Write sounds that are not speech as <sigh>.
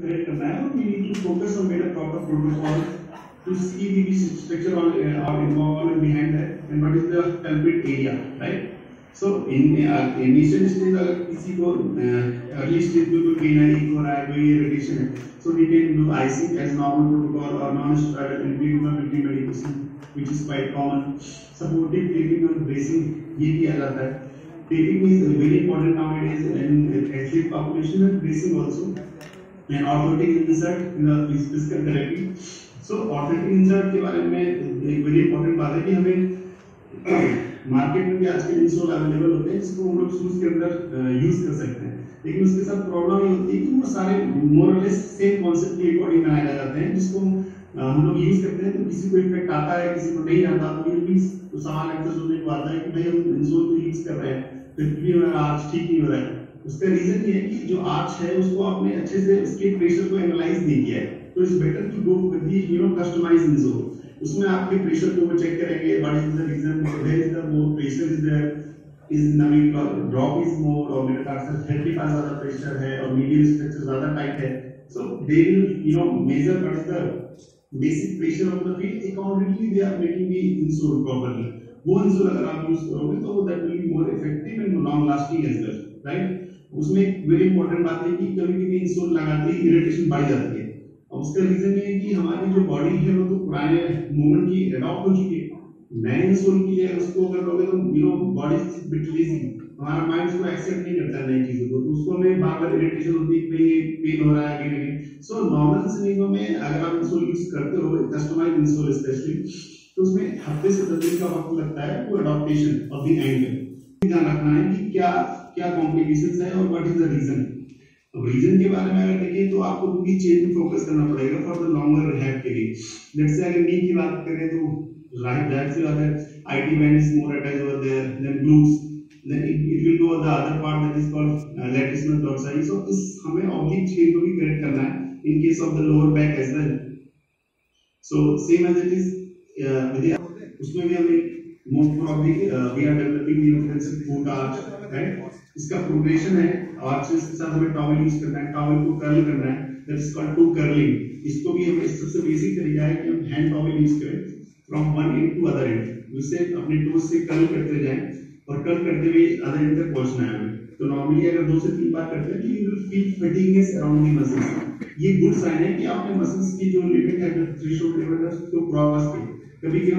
करना है we need to focus on a proper protocol to see the structure on uh, or involvement behind that and what is the culprit area right uh, initial stage अगर किसी को uh, early stage में कोई पेनाइक हो रहा है कोई irritation है so we can do icing as normal protocol or non-steroidal intravenous anti medication which is quite common supportive taping और bracing ये किया जाता है taping is very important nowadays in athlete population and bracing also and orthotic insert in the physical therapy so orthotic insert के बारे में, एक very important बात है कि हमें <coughs> मार्केट में भी आजकल इंसोल अवेलेबल होते हैं, जिसको हम लोग शूज़ के अंदर यूज़ कर सकते हैं। लेकिन उसके साथ प्रॉब्लम ये होती है कि वो सारे मोरलेस सेम कॉन्सेप्ट के अकॉर्डिंग बनाए जाते हैं, जिसको हम लोग यूज़ करते हैं। तो किसी को इफ़ेक्ट आता है, किसी को नहीं आता तो ये भी तो सवाल ऐसा सुनने को आता है कि भाई हम इंसोल तो यूज़ कर रहे हैं। फिर भी हमारा आर्च ठीक नहीं हो रहा है। उसका रीजन ये है कि जो आर्च है, उसको आपने अच्छे से उसके प्रेशर को एनालाइज नहीं किया है। तो it's better to go with the you know customize insole उसमें आपके प्रेशर को वो चेक करेंगे what is the reason where is the more pressure is there is नमी ड्रॉप इज़ मोर और मेरे पास 35 ज़्यादा प्रेशर है, और मीडियम स्ट्रक्चर ज़्यादा टाइट है। So they will you know measure what is the basic pressure of the feet accordingly they are making the insole properly वो insole अगर आप यूज़ करोगे तो that will be more effective and long lasting as well right उसमें very important बात है कि कभी कभी इंसोल लगाते ही इरिटेशन बढ़ जाती है। और उसका रीजन ये है कि हमारी जो बॉडी है वो तो पुराने मूवमेंट की अडॉप्ट हो चुकी है। नए इंसोल की है, उसको अगर लोगे तो you know body bit lazy हमारा माइंड उसको एक्सेप्ट नहीं करता नई चीज़ों को तो उसको में बार बार इरिटेशन होती है कि पेन हो रहा है कि नहीं। सो नॉर्मल सिनेरियो में अगर आप इंसोल यूज़ करते हो कस्टमाइज इंसोल स्पेशली तो उसमें हफ़्ते से दस दिन का वक्त लगता है वो अडॉप्टेशन ऑफ़ द एंगल ध्यान रखना है कि क्या क्या कॉम्प्लिकेशंस है और व्हाट इज़ द रीजन अब रीजन के बारे में अगर देखें तो आपको पूरी चेन में फोकस करना पड़ेगा फॉर द लॉन्गर रिहैब के लिए। लेट्स से अगर नी की बात करें तो राइट दैट से बात IT band is more attach over there then then it, it will go the other part that is called uh, latissimus dorsi इस हमें oblique chain को भी करेक्ट करना है the lower back as well. So same as it is uh, with the उसमें भी हमें probably uh, we are developing the offensive foot arch right? इसका प्रोग्रेशन है आर्चेस के साथ हमें टॉवल यूज़ करना है टॉवल को कर्ल करना है that is called to curling इसको भी हमें सबसे बेसिक तरीका है कि हम हैंड टॉवल यूज़ करें from one end to other end उससे अपने टोज से कर्ल करते जाएँ और कर्ल करते हुए अदर एंड तक पहुँचना है हमें तो नॉर्मली अगर दो से तीन बार करते हैं तो you will feel fatigueness around the muscles ये गुड साइन है कि आपने मसल्स की जो लिमिट है थ्रेशोल्ड लेवल है उसको क्रॉस की कभी कभी